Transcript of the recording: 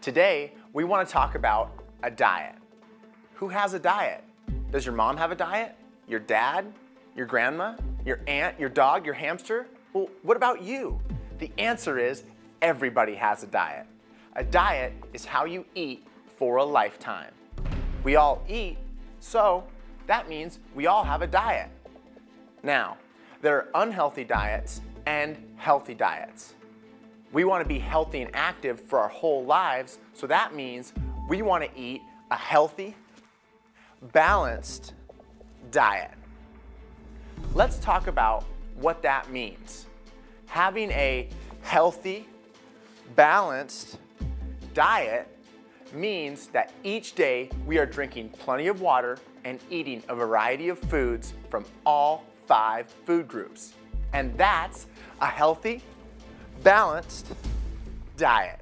Today, we want to talk about a diet. Who has a diet? Does your mom have a diet? Your dad? Your grandma? Your aunt? Your dog? Your hamster? Well, what about you? The answer is everybody has a diet. A diet is how you eat for a lifetime. We all eat, so that means we all have a diet. Now, there are unhealthy diets and healthy diets. We want to be healthy and active for our whole lives, so that means we want to eat a healthy, balanced diet. Let's talk about what that means. Having a healthy, balanced diet means that each day we are drinking plenty of water and eating a variety of foods from all five food groups. And that's a healthy, balanced diet.